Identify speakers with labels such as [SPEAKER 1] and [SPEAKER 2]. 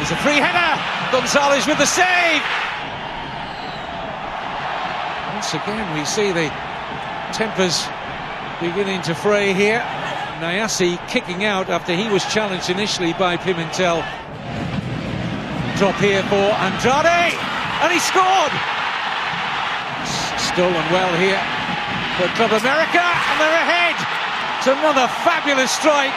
[SPEAKER 1] It's a free header. Gonzalez with the save. Once again, we see the tempers beginning to fray here. Nayasi kicking out after he was challenged initially by Pimentel. Drop here for Andrade, and he scored. Stolen well here for Club America, and they're ahead. It's another fabulous strike